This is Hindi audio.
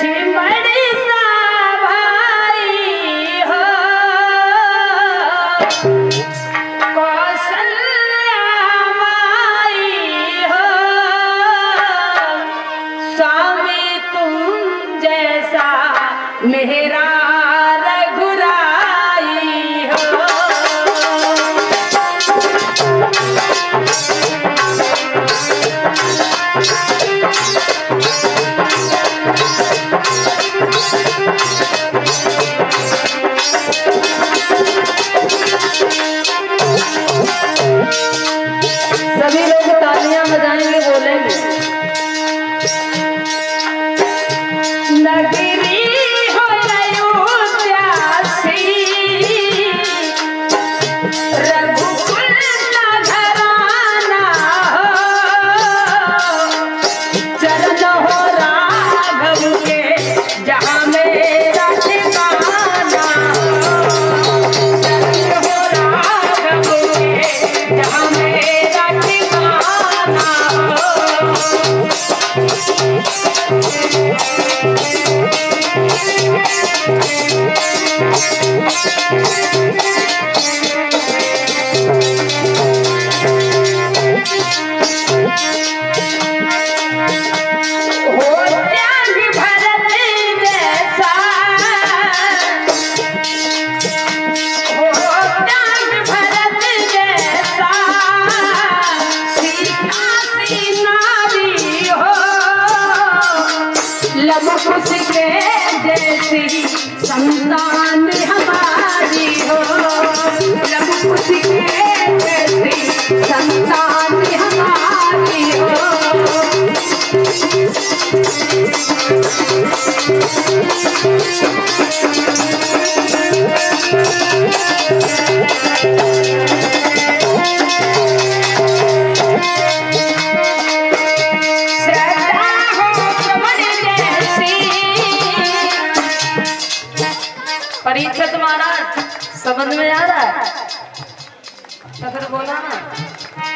Cheers. Thank संतान हमारी हो। सब कुछ समझ में आ रहा है तो फिर बोला ना